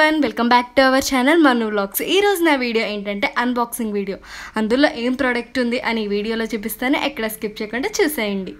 One welcome back to our channel Manu vlogs ఈ రోజు నా వీడియో ఏంటంటే అన్బాక్సింగ్ వీడియో అందులో ఏం ప్రోడక్ట్ ఉంది అని వీడియోలో చూపిస్తాను. ఎక్కడ స్కిప్ చేయకుండా చూసేయండి.